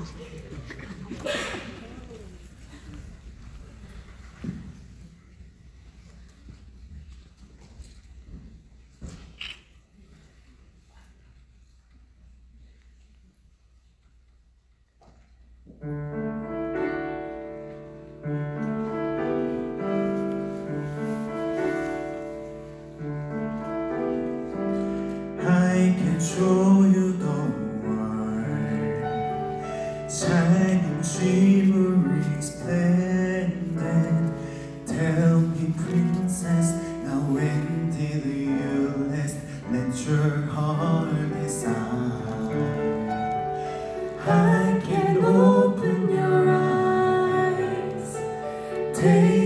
何だ? Tell me princess, now when did you last Let your heart decide I can open your eyes. Take